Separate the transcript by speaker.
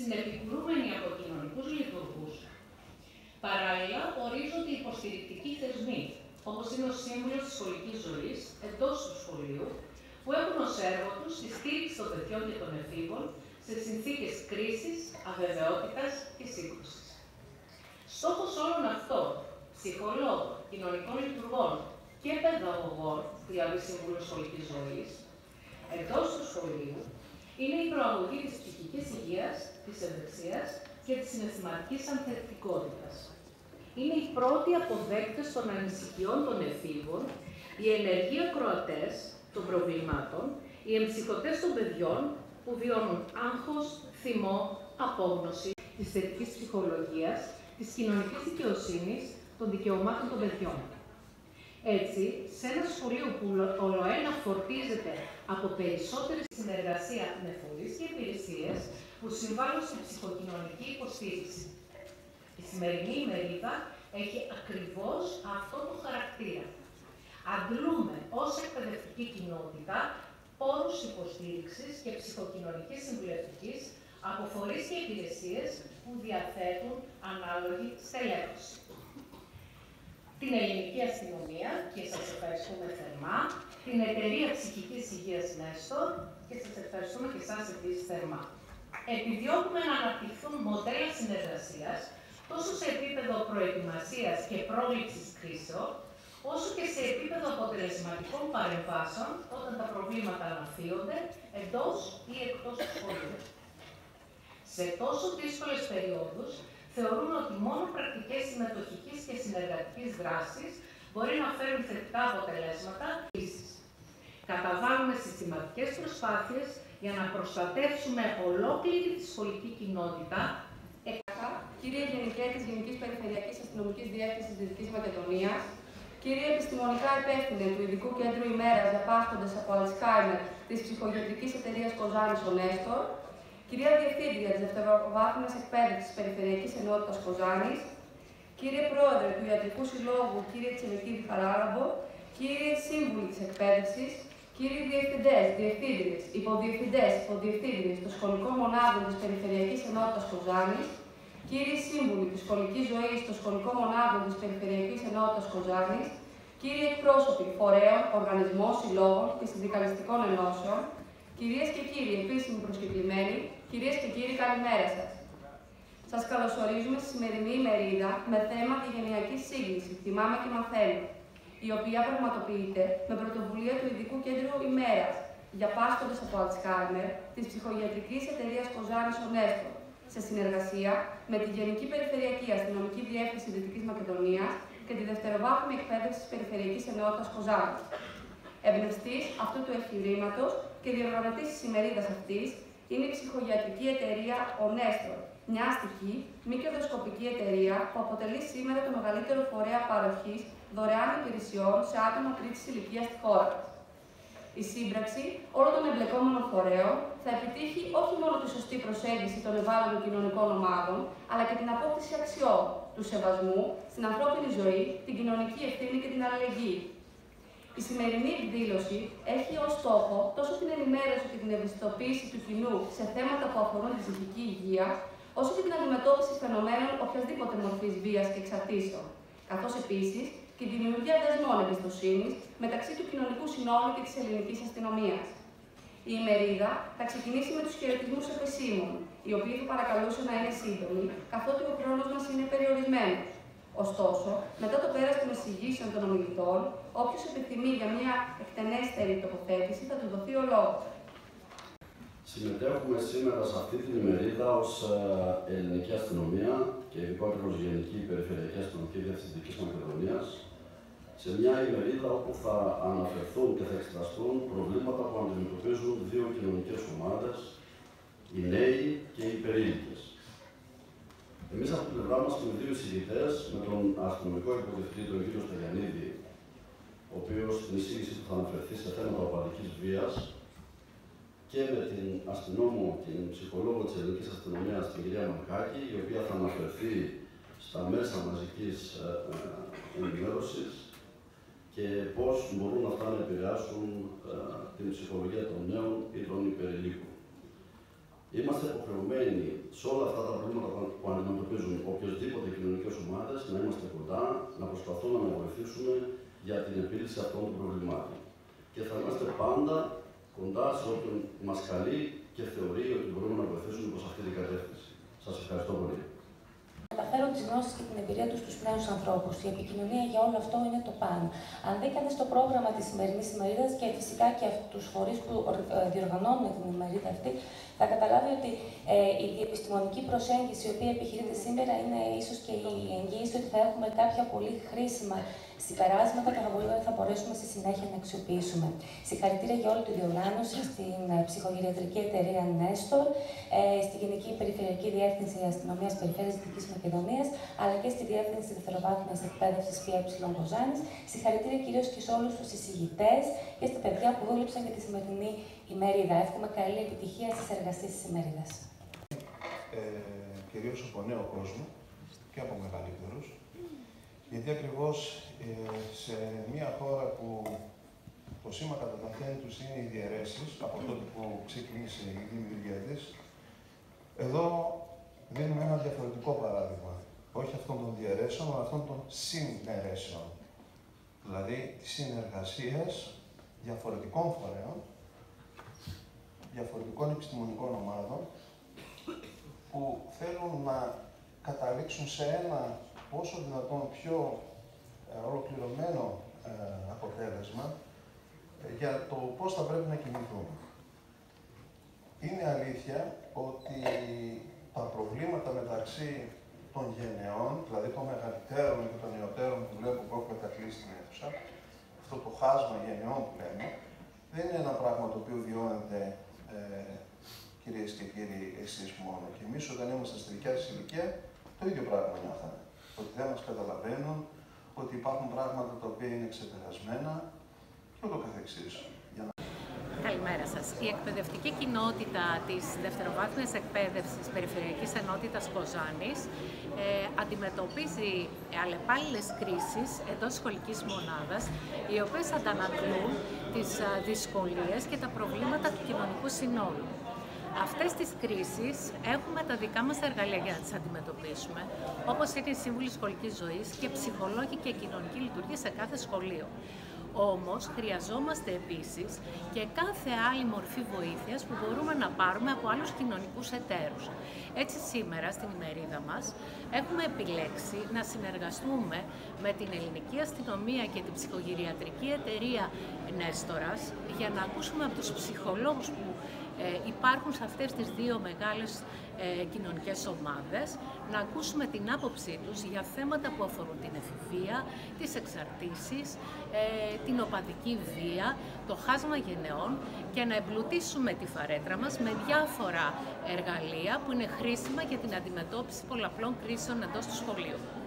Speaker 1: συνεπικρούμενοι από κοινωνικούς λειτουργούς. Παράλληλα, ορίζονται οι υποστηρικτικοί θεσμοί, όπως είναι ο σύμβουλος της σχολικής ζωής εντός του σχολείου, που έχουν ως έργο τους τη στήριξη των παιδιών και των εφήβων σε συνθήκες κρίσης, αβεβαιότητας και σύγκρουσης. Στόχος όλων αυτών, ψυχολόγων, κοινωνικών λειτουργών και παιδαγωγών, δηλαδή συμβούλων σχολικής ζωής, εντός του σχολείου, είναι η προαγωγή της ψυχικής υγείας, της ευεξίας και της συναισθηματικής ανθεκτικότητας. Είναι οι πρώτοι αποδέκτες των ανησυχιών των εφήβων, οι ενεργοί ακροατές των προβλημάτων, οι εμψυχωτές των παιδιών που βιώνουν άγχος, θυμό, απόγνωση της θετικής ψυχολογίας, της κοινωνικής δικαιοσύνης, των δικαιωμάτων των παιδιών. Έτσι, σε ένα σχολείο που ολοένα φορτίζεται από περισσότερη συνεργασία με φορείς και υπηρεσίες που συμβάλλουν στην ψυχοκοινωνική υποστήριξη. Η σημερινή ημερίδα έχει ακριβώς αυτό το χαρακτήρα. Αντλούμε ως εκπαιδευτική κοινότητα πόρους υποστήριξης και ψυχοκοινωνικής συμβουλευτικής από φορείς και υπηρεσίες που διαθέτουν ανάλογη στελέχωση. Την Ελληνική Αστυνομία, και σας ευχαριστούμε θερμά, την Εταιρεία Ψυχικής Υγείας Νέστορ, και σας ευχαριστούμε και εσάς επίσης θερμά. Επιδιώκουμε να αναπτυχθούν μοντέλα συνεργασίας, τόσο σε επίπεδο προετοιμασίας και πρόληψης κρίσεων, όσο και σε επίπεδο αποτελεσματικών παρεμβάσεων όταν τα προβλήματα αναφύονται εντός ή εκτός του σχολείου. Σε τόσο δύσκολες περιόδους, θεωρούν ότι μόνο πρακτικές συμμετοχικής και συνεργατικής δράσης μπορεί να φέρουν θετικά αποτελέσματα Καταβάλουμε συστηματικές προσπάθειες για να προστατεύσουμε ολόκληρη τη σχολική κοινότητα.
Speaker 2: Κύριε Γενικέ της Γενικής Περιφερειακής Αστυνομικής Διεύθυνσης Δυτικής Μακεδονίας, Κύριε Επιστημονικά Υπεύθυνε του Ειδικού Κέντρου ημέρας για πάσχοντες από Αλτσχάιμερ της Ψυχογειατρική Εταιρείας Κοζάνη ο Νέστορ, Κυρία Διευθύντρια της Δευτεροβάθμιας Εκπαίδευσης Περιφερειακής Ενότητας Κοζάνης, Κύριε Πρόεδρε του Ιατρικού Συλλόγου, κύριε Τσελετίδη Χαράλαμπο, κύριε Σύμβουλοι της Εκπαίδευσης, κύριοι Διευθυντές, Διευθύντριες, Υποδιευθυντές, Υποδιευθύντριες των Σχολικών Μονάδων της Περιφερειακής Ενότητας Κοζάνης, κύριοι Σύμβουλοι της Σχολικής Ζωής των Σχολικών Μονάδων της Περιφερειακής Ενότητας Κοζάνης, κύριοι εκπρόσωποι φορέων, οργανισμών, συλλόγων και συνδικαλιστικών ενώσεων, κυρίες και κύριοι επίσημοι προσκεκλημένοι, κυρίες και κύριοι, καλημέρα σας. Σας καλωσορίζουμε στη σημερινή ημερίδα με θέμα τη γενιακή σύγκληση, θυμάμαι και μαθαίνω, η οποία πραγματοποιείται με πρωτοβουλία του Ειδικού Κέντρου ημέρας για πάσχοντες από Αλτσχάιμερ της ψυχογειατρική εταιρείας Κοζάνης Ονέστο, σε συνεργασία με τη Γενική Περιφερειακή Αστυνομική Διεύθυνση Δυτικής Μακεδονίας και τη Δευτεροβάθμια Εκπαίδευση Περιφερειακής Ενότητας Κοζάνη. Εμπνευστής αυτού του εγχειρήματος και διοργανωτής της ημερίδας αυτής είναι η ψυχογειατρική εταιρεία Ονέστορ, μια αστική, μη κερδοσκοπική εταιρεία που αποτελεί σήμερα το μεγαλύτερο φορέα παροχής δωρεάν υπηρεσιών σε άτομα τρίτης ηλικίας στη χώρα. Η σύμπραξη όλων των εμπλεκόμενων φορέων θα επιτύχει όχι μόνο τη σωστή προσέγγιση των ευάλωτων κοινωνικών ομάδων, αλλά και την απόκτηση αξιών, του σεβασμού στην ανθρώπινη ζωή, την κοινωνική ευθύνη και την αλληλεγγύη. Η σημερινή εκδήλωση έχει ως στόχο τόσο την ενημέρωση και την ευαισθητοποίηση του κοινού σε θέματα που αφορούν την ψυχική υγεία, όσο και την αντιμετώπιση φαινομένων οποιασδήποτε μορφής βίας και εξαρτήσεων, καθώς επίσης και τη δημιουργία δεσμών εμπιστοσύνης μεταξύ του κοινωνικού συνόλου και της ελληνικής αστυνομίας. Η ημερίδα θα ξεκινήσει με τους χαιρετισμούς επισήμων, οι οποίοι θα παρακαλούσαν να είναι σύντομοι, καθότι ο χρόνος μας είναι περιορισμένος. Ωστόσο, μετά το πέρας των εισηγήσεων των ομιλητών, όποιος επιθυμεί για μια εκτενέστερη τοποθέτηση θα του δοθεί ο λόγος.
Speaker 3: Συμμετέχουμε σήμερα σε αυτή την ημερίδα ως ε, Ελληνική Αστυνομία και ειδικότερα ω Γενική Περιφερειακή Αστυνομική Διεύθυνση Δυτικής Μακεδονίας σε μια ημερίδα όπου θα αναφερθούν και θα εξεταστούν προβλήματα που αντιμετωπίζουν δύο κοινωνικές ομάδες, οι νέοι και οι περίλικες. Εμείς από την πλευρά μας έχουμε δύο εισηγητές, με τον αστυνομικό υποδεχτή, τον κύριο Σταγιανίδη, ο οποίος στην εισήγησή του θα αναφερθεί σε θέματα οπαδικής βίας, και με την αστυνόμο, την ψυχολόγο της ελληνικής αστυνομίας, την κυρία Μαρκάκη, η οποία θα αναφερθεί στα μέσα μαζικής ε, ε, ενημέρωσης και πώς μπορούν αυτά να επηρεάσουν ε, την ψυχολογία των νέων ή των υπερηλίκων. Είμαστε υποχρεωμένοι σε όλα αυτά τα προβλήματα που αντιμετωπίζουν οποιοδήποτε κοινωνικές ομάδες να είμαστε κοντά, να προσπαθούμε να βοηθήσουμε για την επίλυση αυτών των προβλημάτων. Και θα είμαστε πάντα κοντά σε όποιον μας καλεί και θεωρεί ότι μπορούμε να βοηθήσουμε προς αυτή την κατεύθυνση. Σας ευχαριστώ πολύ.
Speaker 4: Μεταφέρουν τις γνώσεις και την εμπειρία τους στους νέους ανθρώπους. Η επικοινωνία για όλο αυτό είναι το πάνω. Αν δει κανεί το πρόγραμμα της σημερινής ημερίδας και φυσικά και τους φορείς που ε, διοργανώνουν την ημερίδα αυτή, θα καταλάβει ότι ε, η διεπιστημονική προσέγγιση η οποία επιχειρείται σήμερα είναι ίσως και η εγγύηση ότι θα έχουμε κάποια πολύ χρήσιμα συμπεράσματα και θα μπορέσουμε στη συνέχεια να αξιοποιήσουμε. Συγχαρητήρια για όλη τη διοργάνωση στην ε, ψυχογυριατρική εταιρεία Νέστορ, ε, στη Γενική Περιφερειακή Διεύθυνση Αστυνομίας Περιφέρειας Δυτικής Μακεδονίας, αλλά και στη Διεύθυνση Δευτεροβάθμιας Εκπαίδευσης ΠΕ Κοζάνη. Συγχαρητήρια κυρίως και σε όλους τους εισηγητέ και στα παιδιά που δούλεψαν για τη σημερινή ημερίδα. Εύχομαι καλή επιτυχία στις εργασίες της ημερίδας.
Speaker 5: Ε, Κυρίως από νέο κόσμο και από μεγαλύτερους. Γιατί ακριβώς ε, σε μια χώρα που το σήμα κατά τα τους είναι οι διαιρέσεις, από τότε που ξεκίνησε η δημιουργία της, εδώ δίνουμε ένα διαφορετικό παράδειγμα. Όχι αυτών των διαιρέσεων, αλλά αυτών των συναιρέσεων. Δηλαδή τη συνεργασία διαφορετικών φορέων, διαφορετικών επιστημονικών ομάδων, που θέλουν να καταλήξουν σε ένα όσο δυνατόν πιο ε, ολοκληρωμένο ε, αποτέλεσμα ε, για το πώς θα πρέπει να κινηθούμε. Είναι αλήθεια ότι τα προβλήματα μεταξύ των γενεών, δηλαδή των μεγαλύτερων και των νεωτέρων που βλέπω που έχουν κατακλείσει στην αίθουσα, αυτό το χάσμα γενεών που λέμε, δεν είναι ένα πράγμα το οποίο βιώνεται ε, κυρίες και κύριοι εσείς μόνο. Και εμείς όταν ήμασταν στη δικιά σας ηλικία, το ίδιο πράγμα νιώθαμε ότι δεν μας καταλαβαίνουν, ότι υπάρχουν πράγματα τα οποία είναι ξεπερασμένα και ούτω καθεξής.
Speaker 1: Καλημέρα σας. Η εκπαιδευτική κοινότητα της δευτεροβάθμιας εκπαίδευσης Περιφερειακής Ενότητας Κοζάνης ε, αντιμετωπίζει αλλεπάλληλες κρίσεις εντός σχολικής μονάδας, οι οποίες αντανακλούν τις δυσκολίες και τα προβλήματα του κοινωνικού συνόλου. Αυτές τις κρίσεις έχουμε τα δικά μας εργαλεία για να τις αντιμετωπίσουμε, όπως είναι η Σύμβουλη Σχολικής Ζωής και ψυχολόγοι και κοινωνική λειτουργία σε κάθε σχολείο. Όμως χρειαζόμαστε επίσης και κάθε άλλη μορφή βοήθειας που μπορούμε να πάρουμε από άλλους κοινωνικούς εταίρους. Έτσι σήμερα στην ημερίδα μας έχουμε επιλέξει να συνεργαστούμε με την Ελληνική Αστυνομία και την Ψυχογυριατρική Εταιρεία Νέστορας για να ακούσουμε από τους ψυχολόγους που ε, υπάρχουν σε αυτές τις δύο μεγάλες ε, κοινωνικές ομάδες, να ακούσουμε την άποψή τους για θέματα που αφορούν την εφηβεία, τις εξαρτήσεις, ε, την οπαδική βία, το χάσμα γενεών και να εμπλουτίσουμε τη φαρέτρα μας με διάφορα εργαλεία που είναι χρήσιμα για την αντιμετώπιση πολλαπλών κρίσεων εντός του σχολείου.